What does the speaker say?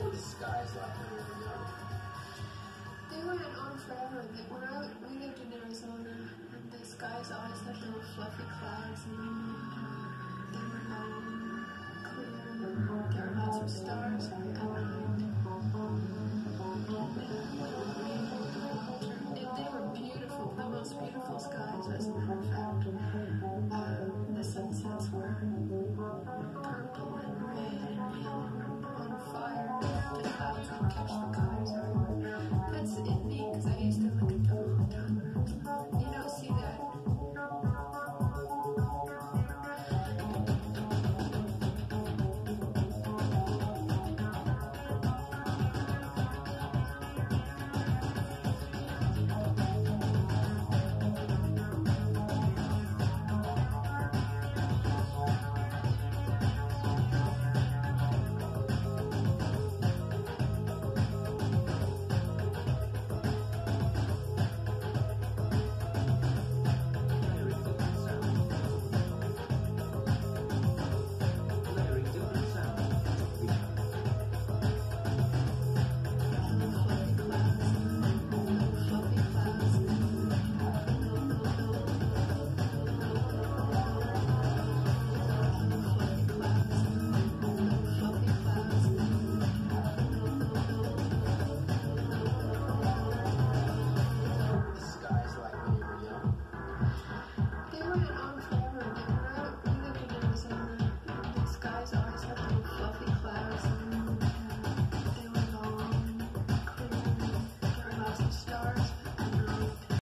old is guys like that ever? They went on forever. When I, we lived in Arizona, and the sky's always like little fluffy clouds, and um, they were long, clear, and there were lots of stars. And, um,